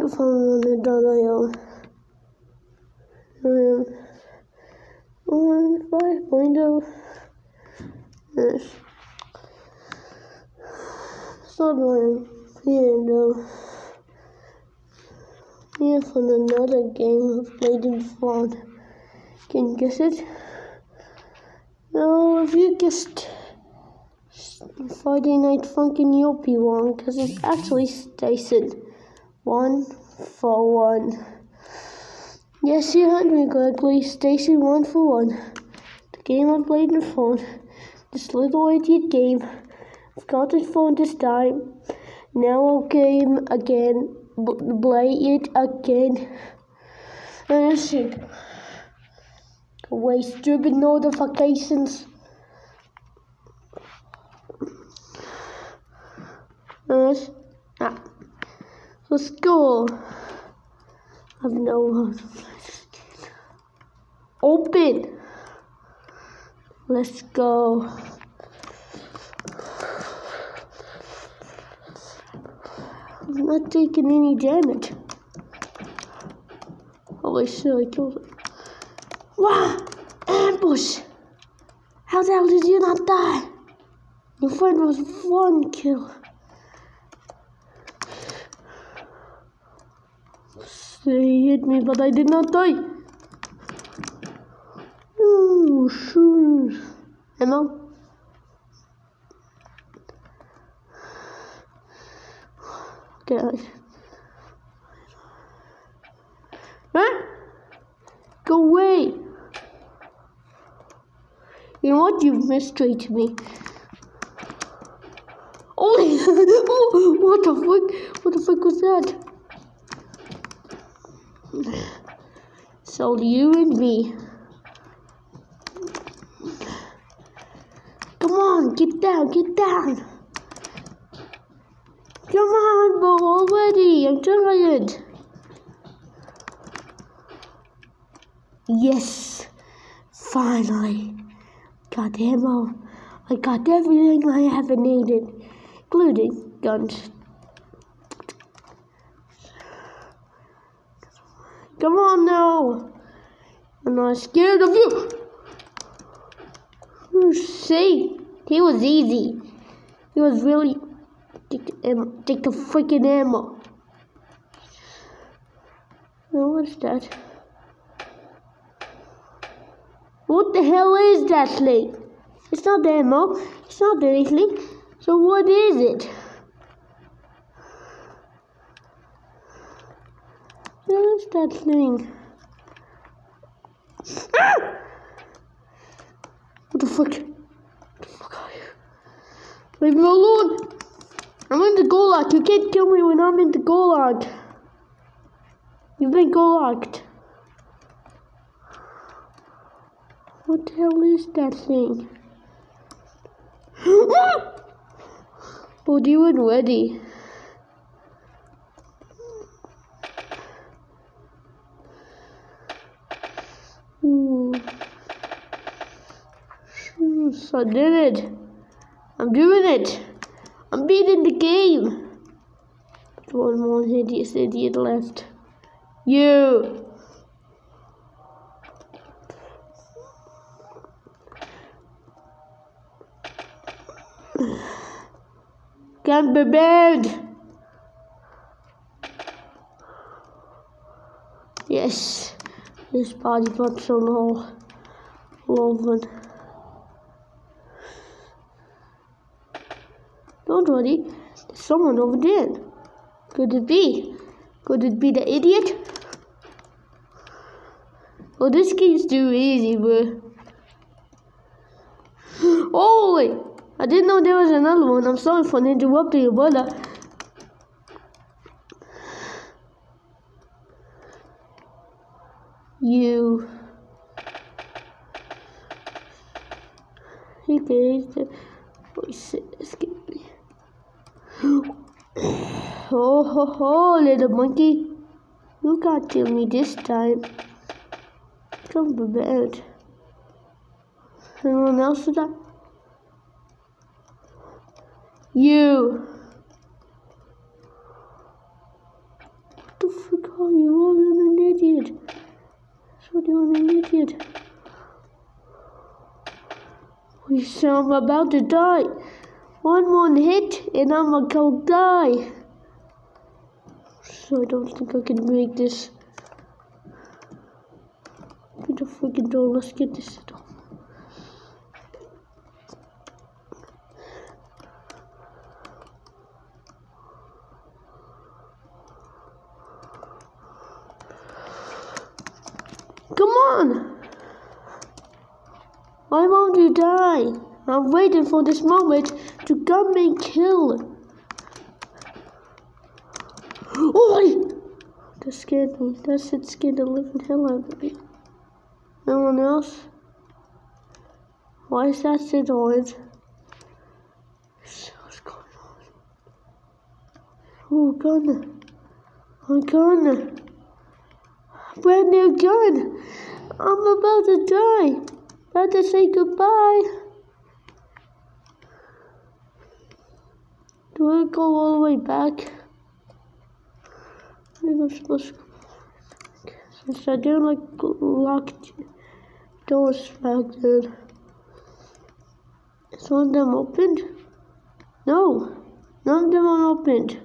to find another um, on five window. Yes. And uh, yeah, from another game I've played. Can you guess it? No, if you guessed Friday Night Funkin', you'll be wrong because it's actually Station one for one. Yes, you heard me correctly. Station one for one. The game I played on the phone. This little idiot game. I've got his phone this time. Now I'll game again. Play it again. And I should away stupid notifications. Yes. Let's go. I've no open. Let's go. I'm not taking any damage. Holy shit, I killed it. Wow! Ambush! How the hell did you not die? Your friend was one kill. They hit me, but I did not die. Ooh, shoes. Ammo? Okay. Huh? Go away. You know what? You've mistreated me. Oh, what the fuck? What the fuck was that? So you and me. Come on, get down, get down. Come on, bro, already. I'm tired. Yes, finally. Got ammo. I got everything I ever needed, including guns. Come on now. I'm not scared of you. You see, he was easy. He was really take the take the freaking ammo. What's that? What the hell is that thing? It's not ammo. It's not anything. So what is it? What is that thing? What the fuck? Leave me alone! I'm in the gulag. You can't kill me when I'm in the gulag. You've been gulagged. What the hell is that thing? oh, you weren't ready. Ooh. Shoes, I did it. I'm doing it. I'm beating the game. One more hideous idiot left. You. Can't be bad. Yes. This body parts on all over. Don't there's someone over there. Could it be? Could it be the idiot? Oh, this game's too easy, bro. Oh, wait. I didn't know there was another one. I'm sorry for interrupting you, brother. You. He gave the voice escape me. Oh ho ho, little monkey. You can't kill me this time. Come to bed. Anyone else to that? You. What the Oh, you You're an idiot. So you're an idiot. We so I'm about to die. One more hit and I'm gonna die. So I don't think I can make this. Get the freaking door. Let's get this done. Come on! Why won't you die? I'm waiting for this moment to come and kill. Oi! That scared me. That shit scared the living hell out of me. No one else? Why is that shit orange? What's going on? Oh, gun. A gun. Brand new gun. I'm about to die. About to say goodbye. Do I go all the way back? Supposed to Since I didn't like locked doors back then. Is one of them opened? No. None of them are opened.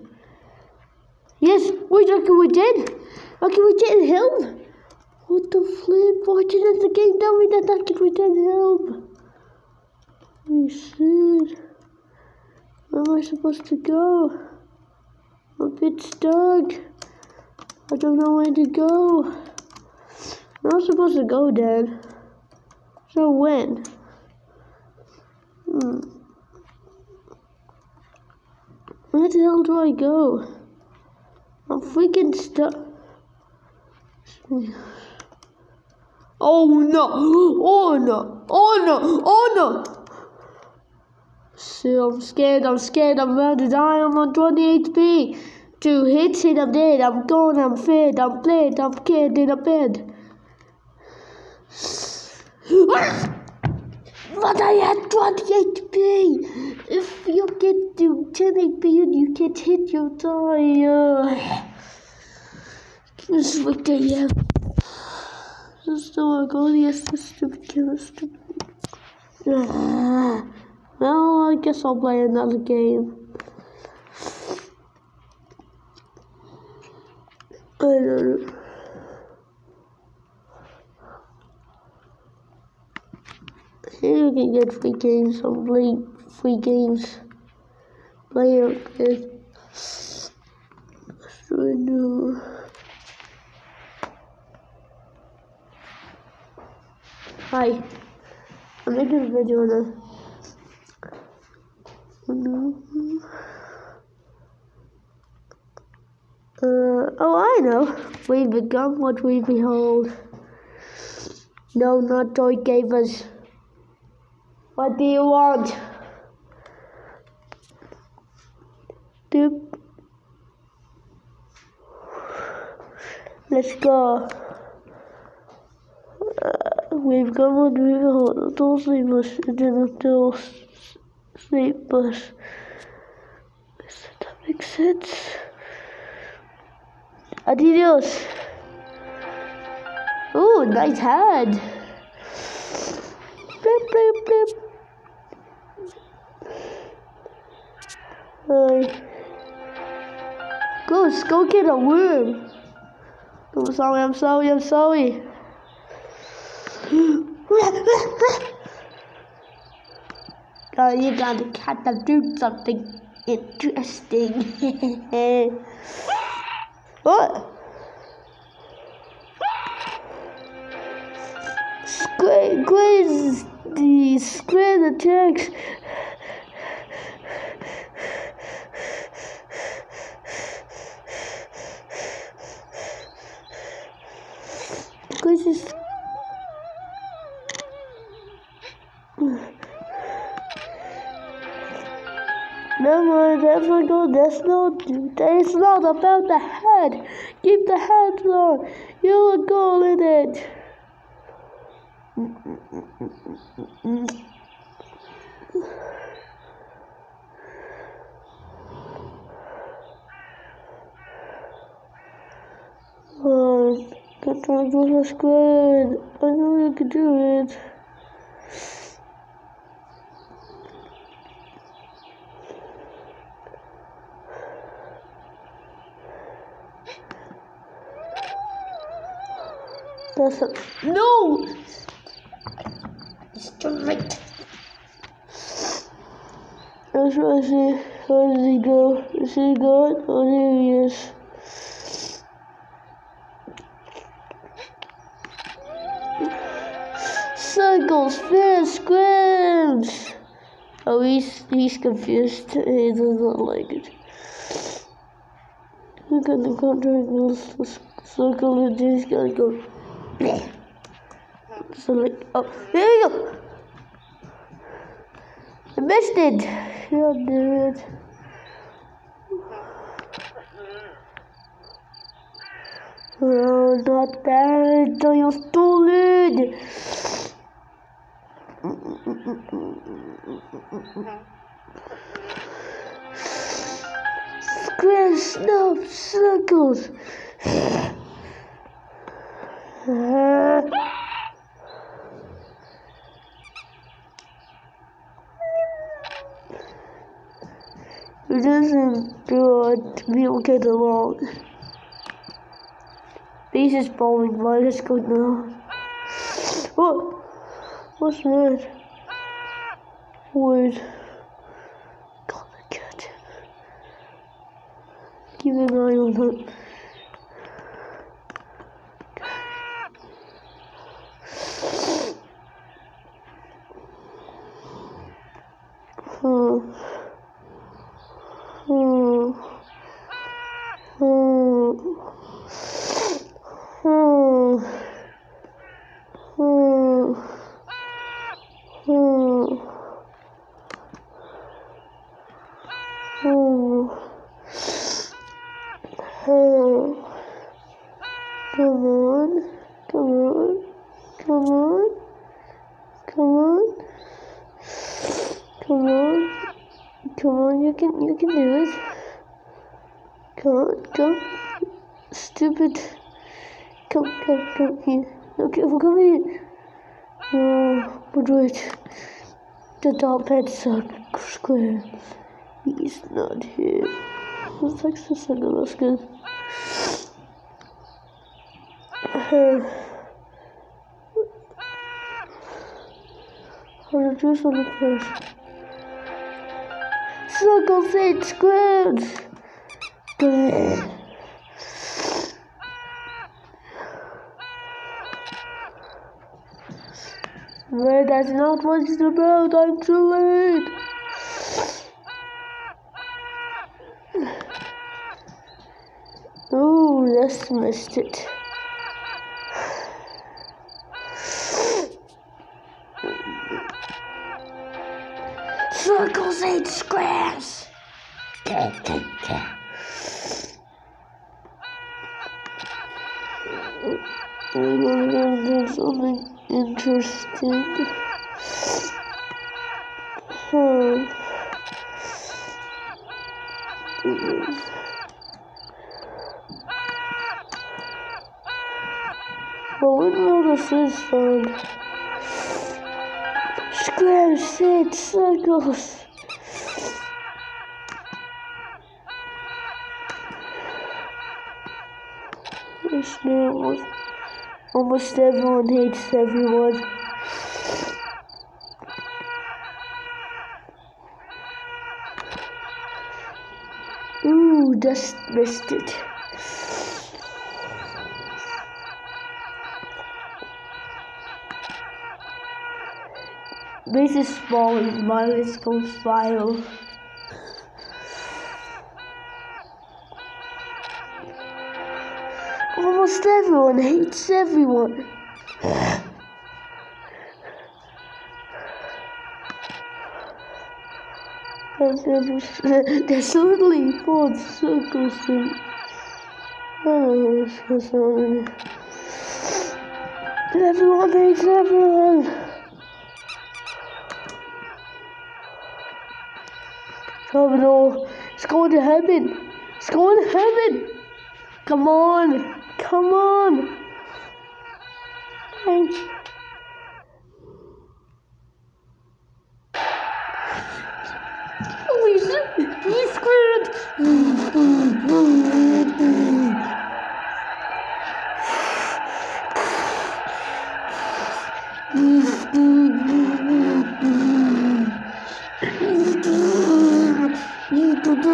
Yes, wait, okay, we did. Okay, we didn't help. What the flip? Why didn't the game tell me that I could return help? We should. Where am I supposed to go? I'm a bit stuck. I don't know where to go. I'm not supposed to go Dad. So when? Hmm. Where the hell do I go? I'm freaking stuck. Oh no! Oh no! Oh no! Oh no! So I'm scared, I'm scared, I'm about to die, I'm on 20 HP. Two hits and I'm dead, I'm gone, I'm fed, I'm bled, I'm scared in a bed. But I had 20 HP! If you get to 10 HP and you get hit, you die. This is what they have. This is the one go, the stupid killer, stupid. Well, I guess I'll play another game. I don't know. Here you can get free games. I'm playing free games. Play it. Do I do? Hi. I'm making a video now. Uh, oh, I know. We become what we behold. No, not toy gave us. What do you want? Doop. Let's go. Uh, we've got what we behold. Don't sleep us. It didn't do sleep us. Does that make sense? Adios. Ooh, nice head. Blip, blip, blip. Hi. Goose, go get a worm. I'm sorry, I'm sorry, I'm sorry. Oh, you gotta cat to do something interesting. what? Squid, squid, the squid attacks. Squid is. No, that's not good. That's not. It's not about the head. Keep the head on. You look goal in it. Sometimes with a squid. I know you can do it. No. It's too late. That's what I see. Where does he go? Is he gone? Oh, there he is. Circles, fish, squibs. Oh, he's he's confused. He does not like it. Look at the contract. The circle and he's gonna go. So like, oh, there you go. I missed it. Yeah, dude. Oh, not bad. You stole it. Square, snap, circles. It doesn't good. We will get along. This is bowling, right? Let's go now. What? What's that? Wait. in. Okay, we're coming in. Uh, but wait. The dark headset square. He's not here. Looks like access another skin. Uh, I'll reduce on the first. Circle eight. Wait, that's not what's about. I'm too late. Oh, just missed it. Circles eight squares. I'm gonna do something interesting. Hmm. But when will this is fun? Square, six, circles. This was almost everyone hates everyone. Ooh, just missed it. This is small, is called file. Almost everyone hates everyone. There's, only four circles in. Oh, Everyone hates everyone. Terminal, it's going to heaven. It's going to heaven. Come on. Come on. Bye. Oh, he screwed.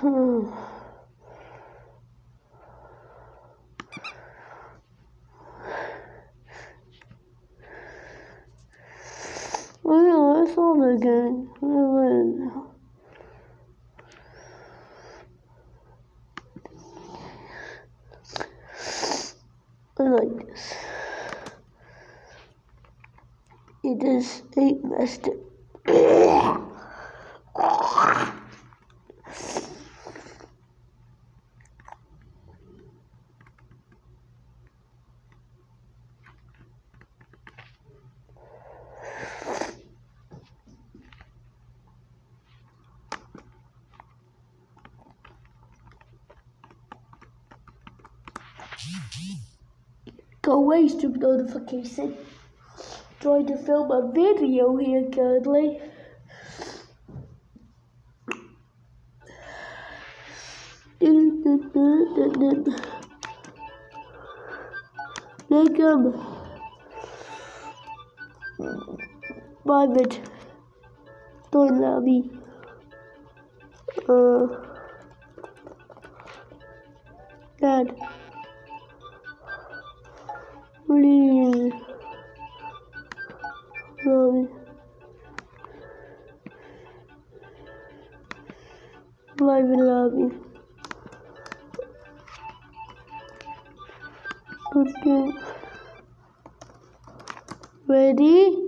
Hmm. Well, it's on again. I like this. It is a master. Go away, stupid notification. Trying to film a video here currently. Welcome. Private. Don't let me. Uh. Dad. Please. Mommy. Private lobby. Okay. Ready?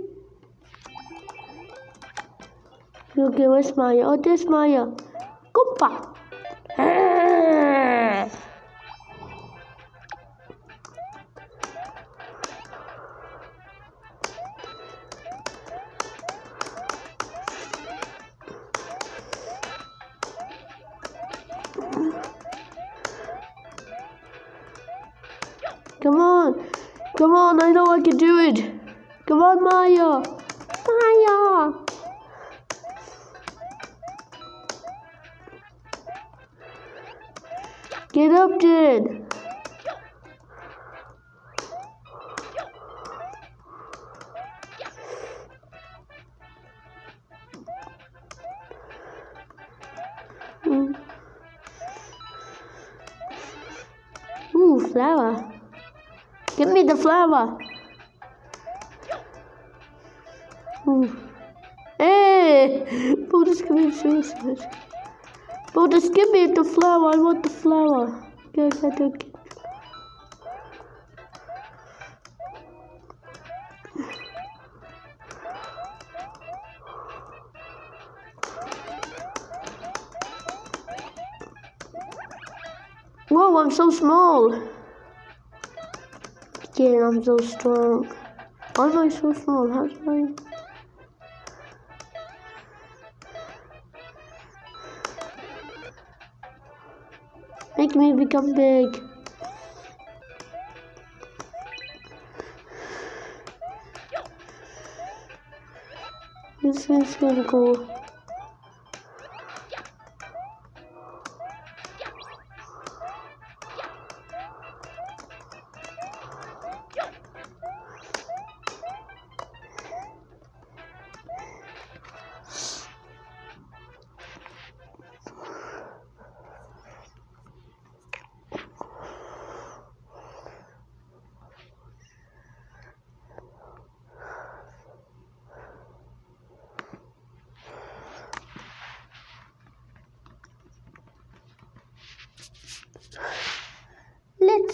Okay, where's Maya? Oh, there's Maya. Kumpa. Come on, I know I can do it. Come on, Maya. Maya. Get up, then. The flower. Ooh. Hey! Buddha's committing suicide. Buddha's give me the flower. I want the flower. Guys, I don't Whoa, I'm so small skin. I'm so strong. Why am I so strong? How do I? Make me become big. This is really cool.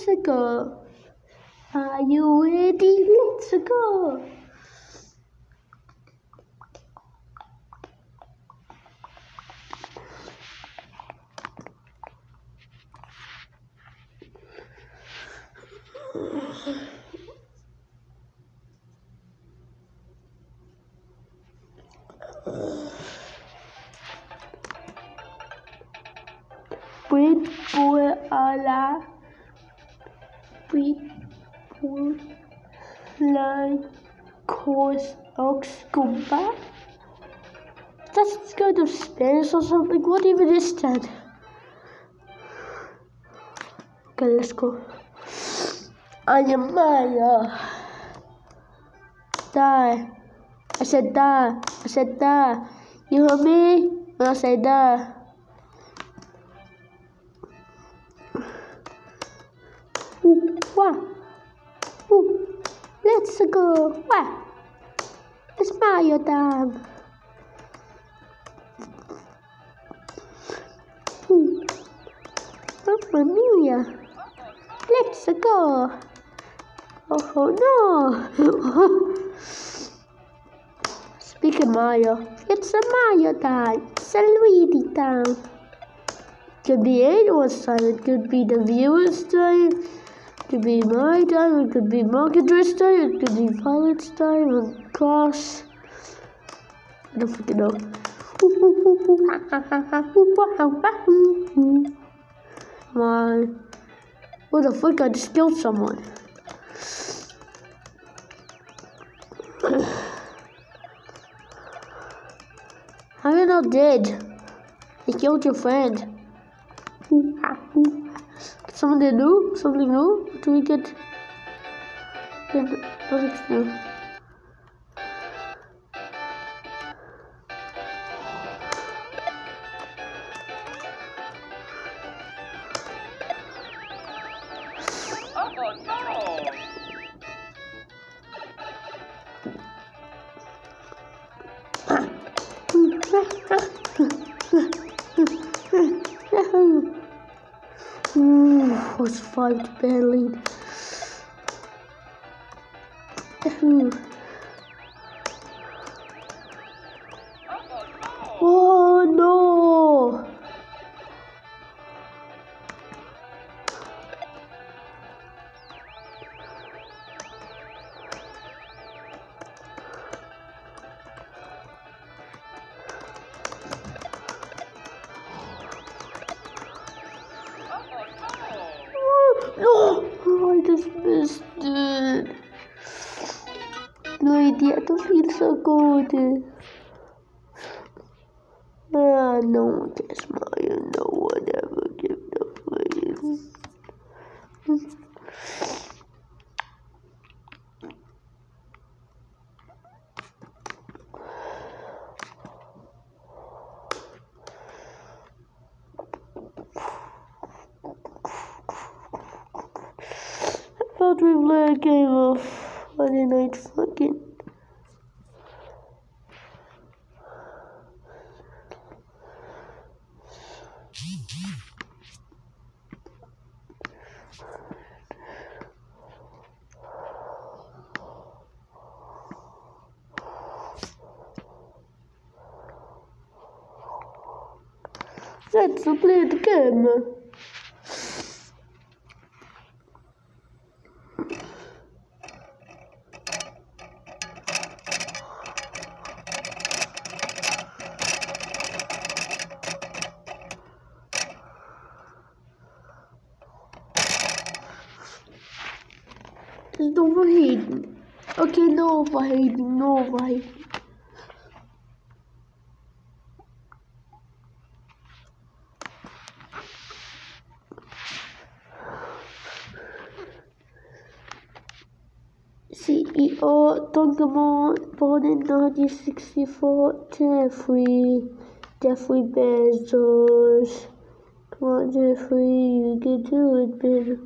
Let's go. Are you ready? Let's go. Or something. What even is that? Okay, let's go. I am Maya. Die. I said die. I said die. You heard me? When I say die. Ooh, wow. Ooh, let's go. Wow. It's Mario time. Mamma mia. Uh, let's go. Oh no. Speaking Mario, it's a Mario time. It's a Luigi time. Could be anyone's time. It could be the viewer's time. It could be my time. It could be Margaret's time. It could be Violet's time. And Cross. I don't freaking know. My. What the fuck? I just killed someone. How you not dead? I killed your friend. Something new? Something new? Do we get... New. Was five to No idea, I don't feel so good. Ah, no Sete Gente, suplente, queima. Novo rei. Ok, novo rei, novo. Tongamon, born in 1964, Jeffrey, Jeffrey Bezos. Come on, Jeffrey, you can do it, man. You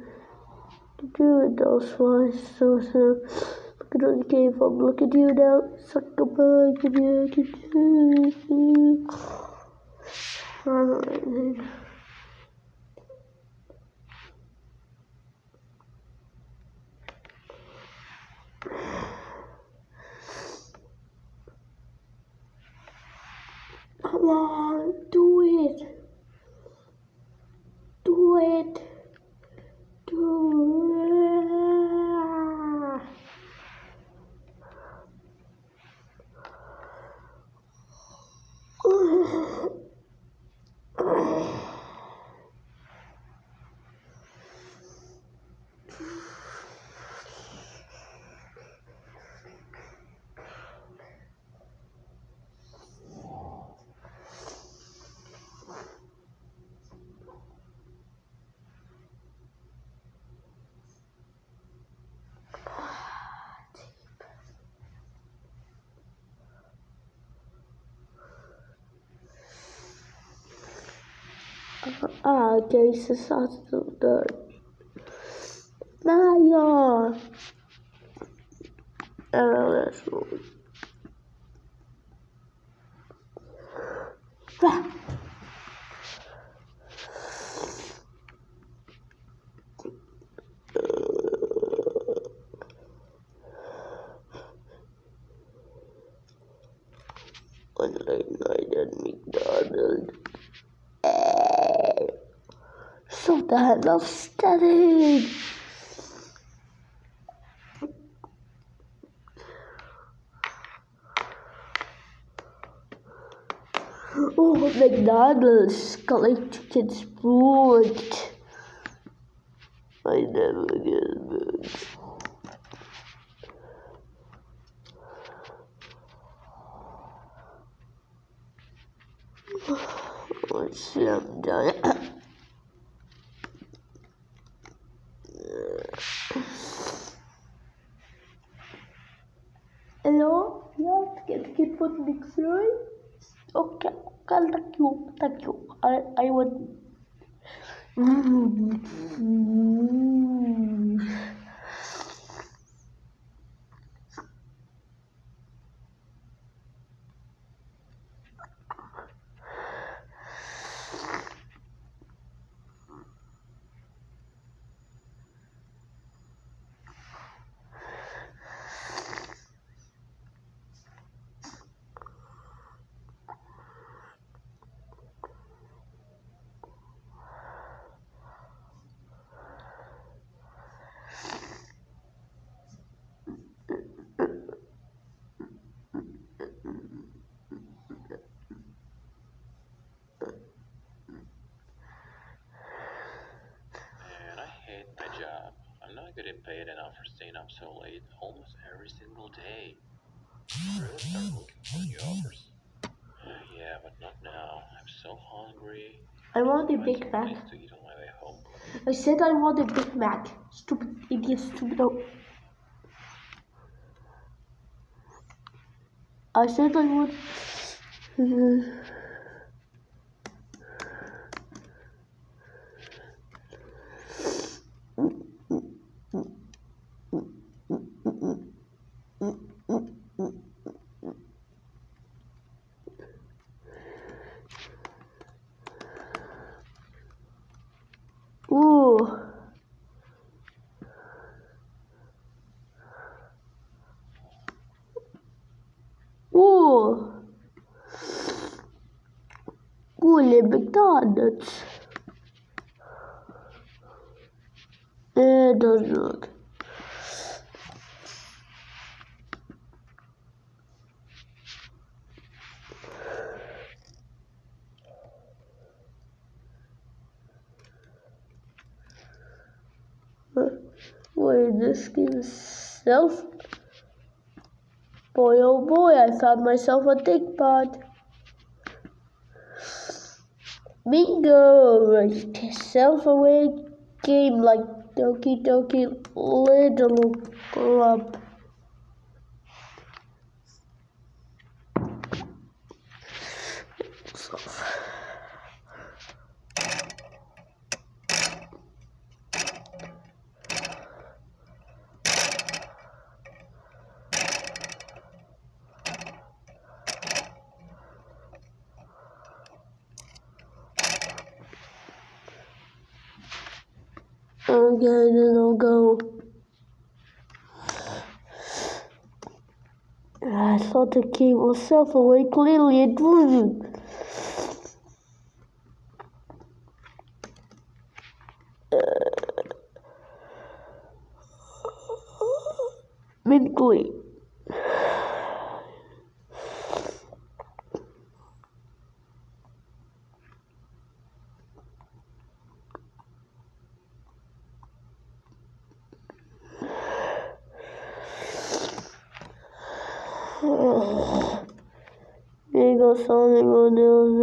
can do it, those ones. So, so, look at what came from. Look at you now, Zuckerberg, and you can do it. Alright, then. Come on, do it. Do it. Do it. Ah, deze zat er. Nou ja. En dat is goed. Ah. One late night at McDonald's. So love studying. Oh, McDonald's like chicken spoons. I never get it. Let's see, I'm done. Hello? Yeah, can get put next room? Okay, okay, thank you. I, I want. Mm. Man, I hate my job. I'm not getting paid enough for staying up so late almost every single day. I really start looking for new offers. Yeah, but not now. I'm so hungry. I want a Big Mac. to eat on my way home. I said I want a Big Mac. Stupid idiot, stupid. I said I want. Ooh. Ooh, le McDonald's. It doesn't look. Wait, this game is myself. Boy, oh boy, I found myself a dick pod. Bingo! A self-aware game like Doki Doki Literature Club. Then I'll go. I thought the game was self-aware. Clearly, it wasn't. meu meu Deus.